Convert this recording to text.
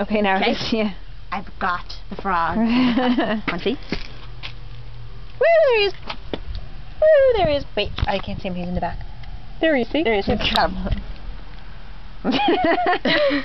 Okay, now Okay. yeah. I've got the frog. Woo, Want to see? there he is. Woo, there he is. Wait, I can't see him. He's in the back. There he is. See? There he is. Come.